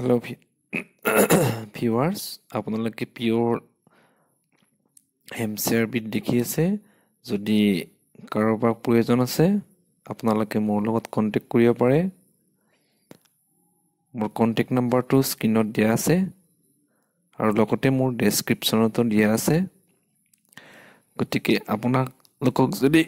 Hello viewers আপোনালোকে পিয়'ৰ হেমচেয়াৰবিধ দেখি আছে। যদি কাৰোবাৰ প্ৰয়োজন আছে আপোনালোকে মোৰ লগত কণ্টেক্ট কৰিব পাৰে। মোৰ কণ্টেক্ট নাম্বাৰটো স্ক্ৰীণত দিয়া আছে আৰু লগতে মোৰ ডেছক্ৰিপশ্যনতো দিয়া আছে। গতিকে আপোনালোকক যদি